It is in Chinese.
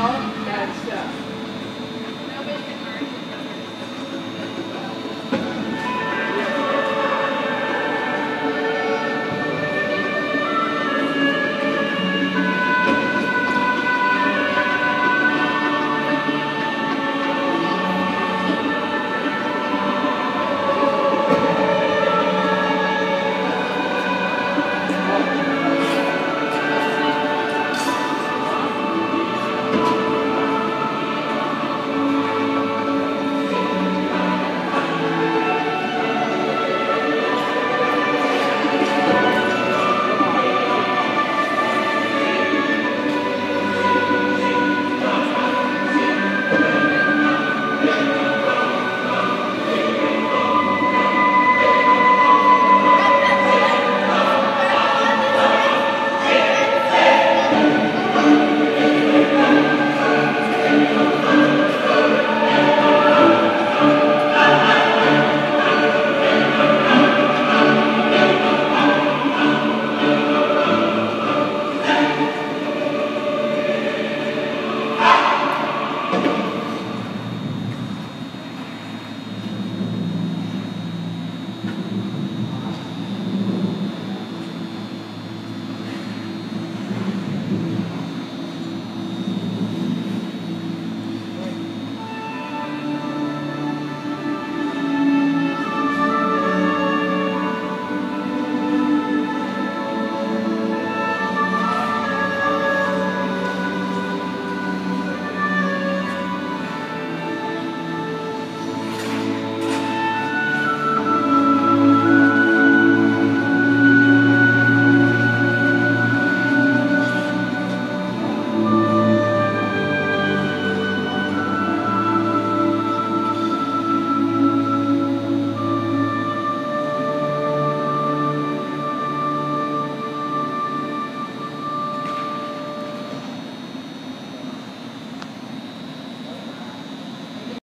好。